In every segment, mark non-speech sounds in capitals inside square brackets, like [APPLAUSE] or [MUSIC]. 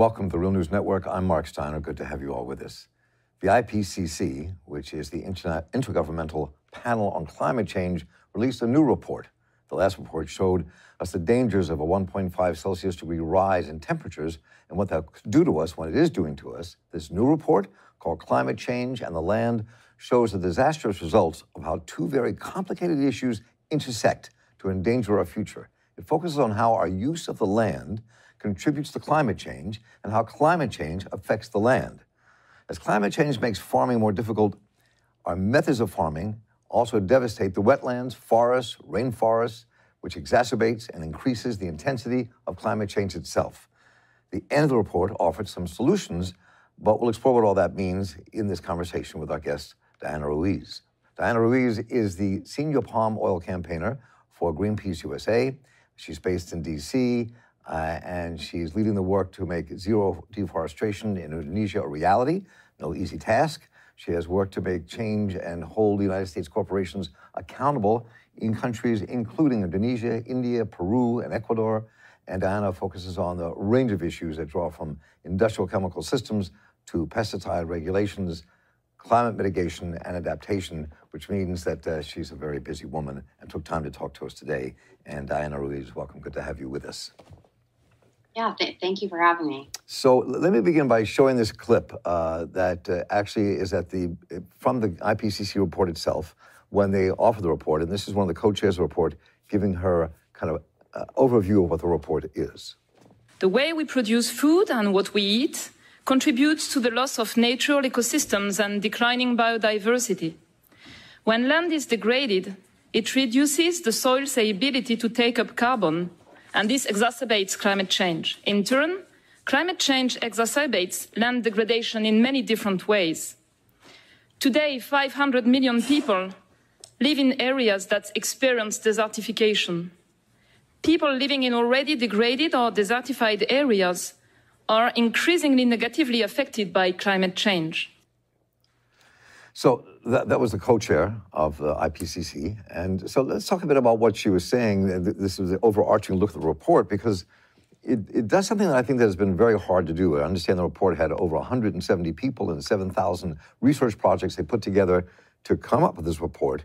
Welcome to the Real News Network. I'm Marc Steiner. Good to have you all with us. The IPCC, which is the Intergovernmental Panel on Climate Change, released a new report. The last report showed us the dangers of a 1.5 Celsius degree rise in temperatures and what that could do to us when it is doing to us. This new report, called Climate Change and the Land, shows the disastrous results of how two very complicated issues intersect to endanger our future. It focuses on how our use of the land contributes to climate change and how climate change affects the land. As climate change makes farming more difficult, our methods of farming also devastate the wetlands, forests, rainforests, which exacerbates and increases the intensity of climate change itself. The end of the report offered some solutions, but we'll explore what all that means in this conversation with our guest, Diana Ruiz. Diana Ruiz is the senior palm oil campaigner for Greenpeace USA. She's based in DC, uh, and she's leading the work to make zero deforestation in Indonesia a reality. No easy task. She has worked to make change and hold United States corporations accountable in countries including Indonesia, India, Peru, and Ecuador. And Diana focuses on the range of issues that draw from industrial chemical systems to pesticide regulations, climate mitigation, and adaptation, which means that uh, she's a very busy woman and took time to talk to us today. And Diana Ruiz, welcome. Good to have you with us. Yeah, th- thank you for having me. So let me begin by showing this clip uh, that uh, actually is at the from the IPCC report itself when they offer the report, and this is one of the co-chairs of the report giving her kind of uh, overview of what the report is. The way we produce food and what we eat contributes to the loss of natural ecosystems and declining biodiversity. When land is degraded, it reduces the soil's ability to take up carbon and this exacerbates climate change. In turn, climate change exacerbates land degradation in many different ways. Today, 500 million people live in areas that experience desertification. People living in already degraded or desertified areas are increasingly negatively affected by climate change. So that, that was the co-chair of the IPCC. And so let's talk a bit about what she was saying. This is the overarching look at the report because it, it does something that I think that has been very hard to do. I understand the report had over 170 people and 7,000 research projects they put together to come up with this report.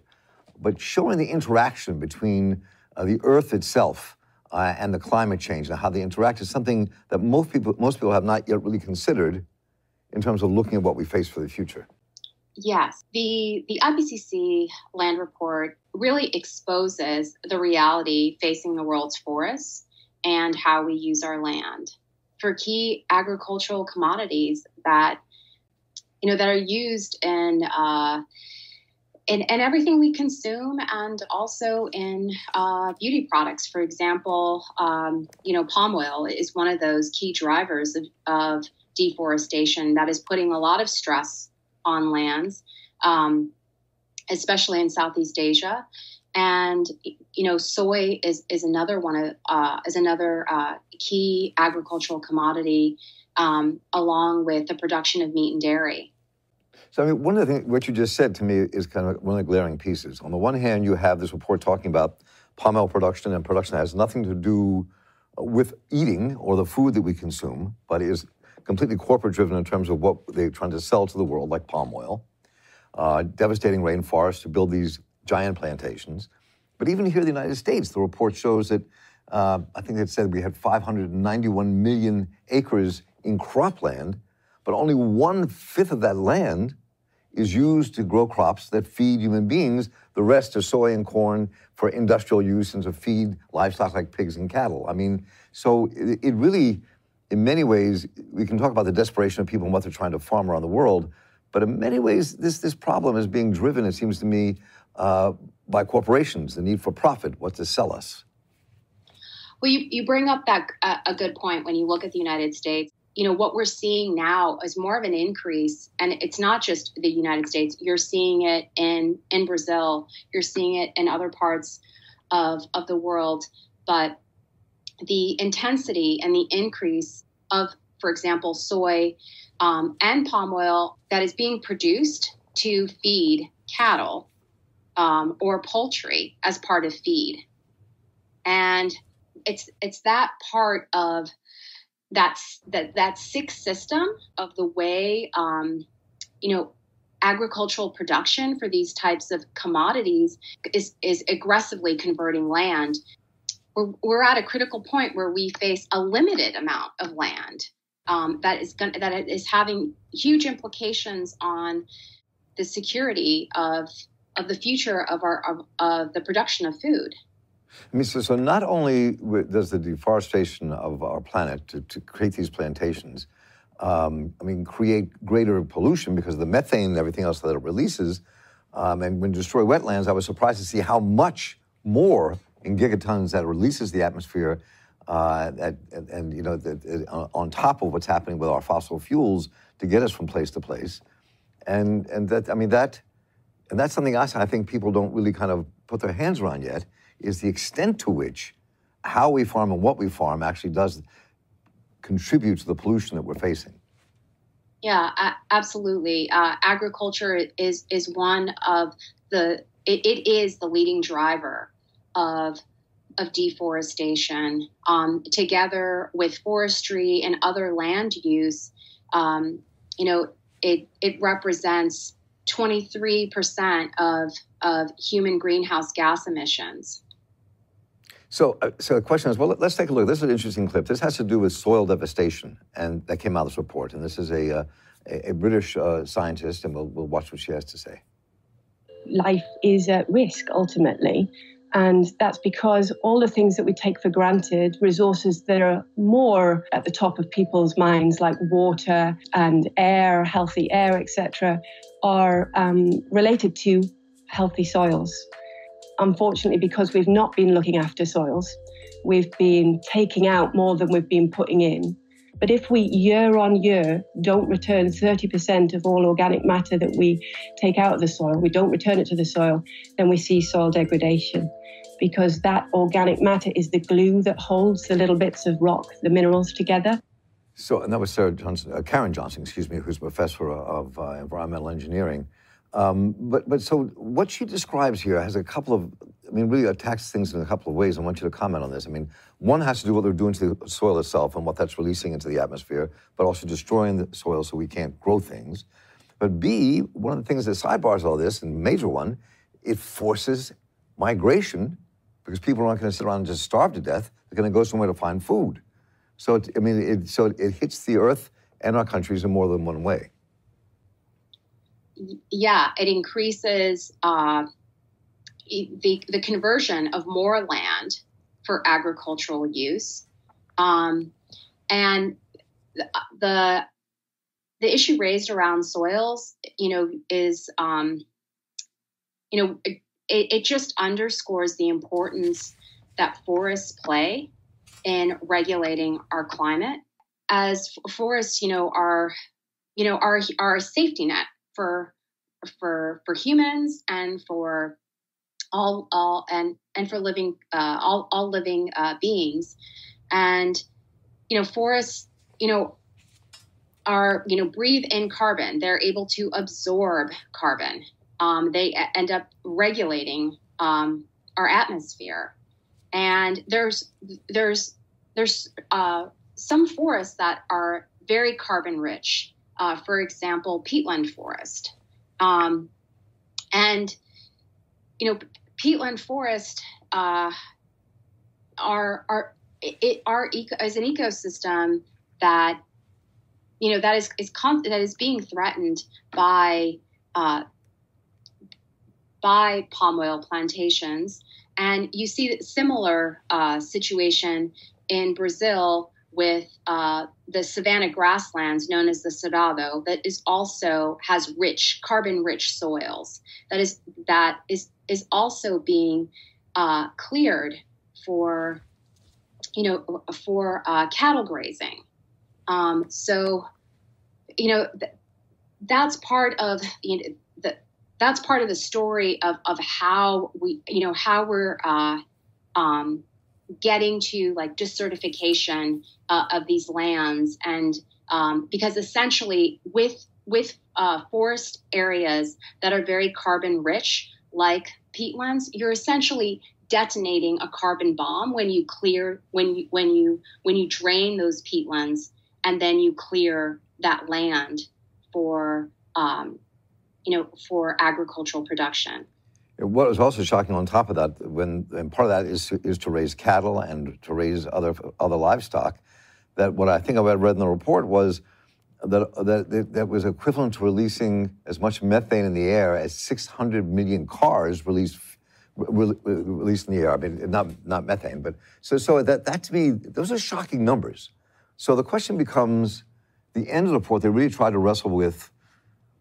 But showing the interaction between uh, the Earth itself uh, and the climate change and how they interact is something that most people, most people have not yet really considered in terms of looking at what we face for the future. Yes, the the IPCC land report really exposes the reality facing the world's forests and how we use our land for key agricultural commodities that you know that are used in uh, in, in everything we consume and also in uh, beauty products. For example, um, you know, palm oil is one of those key drivers of, of deforestation that is putting a lot of stress on lands, um, especially in Southeast Asia. And you know, soy is is another one of uh, is another uh, key agricultural commodity, um, along with the production of meat and dairy. So, I mean, one of the things, what you just said to me is kind of one of the glaring pieces. On the one hand, you have this report talking about palm oil production, and production that has nothing to do with eating or the food that we consume, but is completely corporate driven in terms of what they're trying to sell to the world, like palm oil, uh, devastating rainforests to build these giant plantations. But even here in the United States, the report shows that uh, I think it said we had 591 million acres in cropland, but only one fifth of that land is used to grow crops that feed human beings. The rest are soy and corn for industrial use and to feed livestock like pigs and cattle. I mean, so it, it really in many ways, we can talk about the desperation of people and what they're trying to farm around the world, but in many ways, this, this problem is being driven, it seems to me, uh, by corporations, the need for profit, what to sell us. Well, you, you bring up that uh, a good point when you look at the United States. You know, what we're seeing now is more of an increase, and it's not just the United States. You're seeing it in, in Brazil, you're seeing it in other parts of, of the world. But the intensity and the increase of, for example, soy um, and palm oil that is being produced to feed cattle um, or poultry as part of feed. And it's it's that part of that's that that sick system of the way um, you know agricultural production for these types of commodities is is aggressively converting land we're, we're at a critical point where we face a limited amount of land um, that is going that is having huge implications on the security of of the future of our of, of the production of food. I mean, so, so not only does the deforestation of our planet to, to create these plantations, um, I mean, create greater pollution because of the methane and everything else that it releases. Um, and when destroy wetlands, I was surprised to see how much more in gigatons that releases the atmosphere. Uh, that, and, and, you know, that, uh, on top of what's happening with our fossil fuels to get us from place to place, and and that I mean that, and that's something else I think people don't really kind of put their hands around yet is the extent to which how we farm and what we farm actually does contribute to the pollution that we're facing. Yeah, absolutely. Uh, agriculture is is one of the it, it is the leading driver of of deforestation. Um, together with forestry and other land use, um, you know, it it represents 23% of of human greenhouse gas emissions. So, uh, so the question is, well, let's take a look. This is an interesting clip. This has to do with soil devastation, and that came out of this report. And this is a, uh, a, a, British uh, scientist, and we'll, we'll watch what she has to say. Life is at risk ultimately, and that's because all the things that we take for granted, resources that are more at the top of people's minds, like water and air, healthy air, etc., are um, related to healthy soils unfortunately, because we've not been looking after soils, we've been taking out more than we've been putting in. But if we year on year don't return 30% of all organic matter that we take out of the soil, we don't return it to the soil, then we see soil degradation because that organic matter is the glue that holds the little bits of rock, the minerals together. So, and that was Sarah Johnson, uh, Karen Johnson, excuse me, who's professor of uh, environmental engineering. Um, but, but so what she describes here has a couple of, I mean, really attacks things in a couple of ways. I want you to comment on this. I mean, one has to do what they're doing to the soil itself and what that's releasing into the atmosphere, but also destroying the soil so we can't grow things. But B, one of the things that sidebars all this, and major one, it forces migration because people aren't going to sit around and just starve to death. They're going to go somewhere to find food. So, it, I mean, it, so it hits the earth and our countries in more than one way yeah, it increases uh, the the conversion of more land for agricultural use, um, and the the issue raised around soils, you know, is um, you know it, it just underscores the importance that forests play in regulating our climate. As forests, you know, are you know are are a safety net for for for humans and for all all and and for living uh, all all living uh, beings, and you know forests you know are you know breathe in carbon. They're able to absorb carbon. Um, they end up regulating um, our atmosphere, and there's there's there's uh, some forests that are very carbon rich uh, for example, peatland forest. Um, and, you know, peatland forest uh, are, are, it, are as an ecosystem that, you know, that is, is con- that is being threatened by, uh, by palm oil plantations. And you see a similar uh, situation in Brazil with uh, the savanna grasslands known as the cerrado that is also has rich carbon rich soils that is that is is also being uh, cleared for you know for uh, cattle grazing um, so you know th- that's part of you know, that's part of the story of of how we you know how we're uh, um, getting to like desertification uh, of these lands. And um, because essentially with with uh, forest areas that are very carbon rich like peatlands you're essentially detonating a carbon bomb when you clear when you when you when you drain those peatlands and then you clear that land for um, you know for agricultural production. What was also shocking on top of that, when and part of that is is to raise cattle and to raise other other livestock, that what I think I read in the report was that that that was equivalent to releasing as much methane in the air as 600 million cars released released in the air. I mean, not not methane, but so so that that to me those are shocking numbers. So the question becomes, the end of the report they really try to wrestle with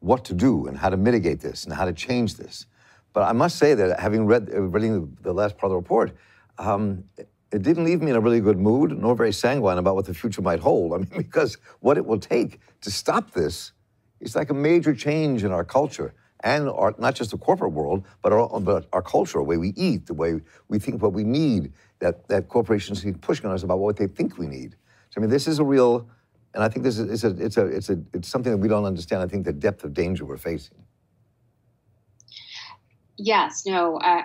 what to do and how to mitigate this and how to change this. But I must say that having read uh, reading the last part of the report, um, it didn't leave me in a really good mood, nor very sanguine about what the future might hold. I mean, [LAUGHS] because what it will take to stop this is like a major change in our culture and our, not just the corporate world, but our, but our culture, the way we eat, the way we think what we need, that, that corporations keep pushing on us about what they think we need. So, I mean, this is a real, and I think this is it's a, it's, a, it's, a, it's something that we don't understand. I think the depth of danger we're facing. Yes, no, uh,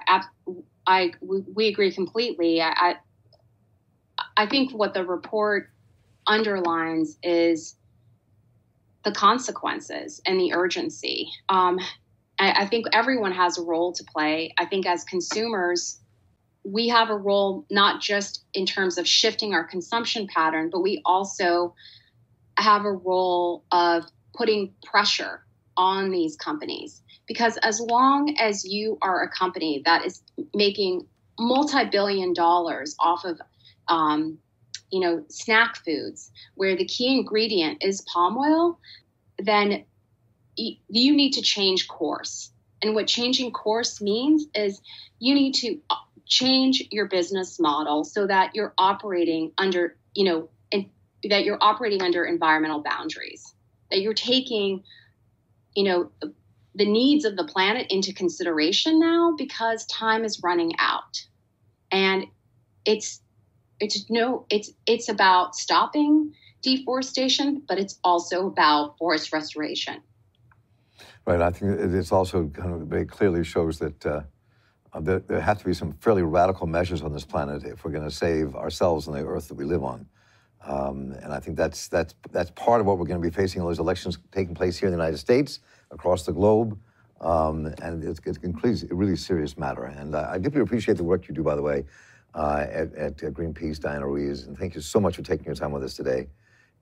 I we agree completely. I, I, I think what the report underlines is the consequences and the urgency. Um, I, I think everyone has a role to play. I think as consumers, we have a role not just in terms of shifting our consumption pattern, but we also have a role of putting pressure on these companies. Because as long as you are a company that is making multi-billion dollars off of um, you know snack foods where the key ingredient is palm oil then you need to change course. And what changing course means is you need to uh, change your business model so that you're operating under you know in, that you're operating under environmental boundaries that you're taking you know the needs of the planet into consideration now because time is running out. And it's it's no it's it's about stopping deforestation but it's also about forest restoration. Right i think it's also kind of very clearly shows that uh, there, there have to be some fairly radical measures on this planet if we're going to save ourselves and the earth that we live on um, and I think that's that's that's part of what we're going to be facing. All those elections taking place here in the United States, across the globe, um, and it's, it's a really serious matter. And uh, I deeply appreciate the work you do, by the way, uh, at, at, Greenpeace, Diana Ruiz. And thank you so much for taking your time with us today.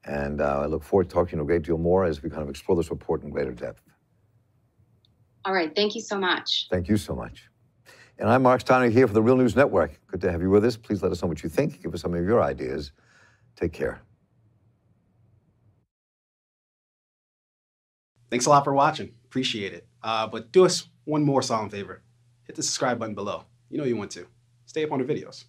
And uh, I look forward to talking to you a great deal more as we kind of explore this report in greater depth. All right. Thank you so much. Thank you so much. And I'm Marc Steiner here for the Real News Network. Good to have you with us. Please let us know what you think. Give us some of your ideas. Take care. Thanks a lot for watching. Appreciate it. Uh, but do us one more solemn favor. Hit the subscribe button below. You know you want to. Stay up on the videos.